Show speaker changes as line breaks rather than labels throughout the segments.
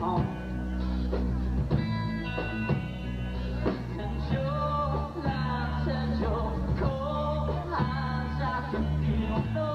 好。成就啦，成就，空下下，别落。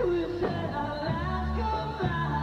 could say our last goodbye.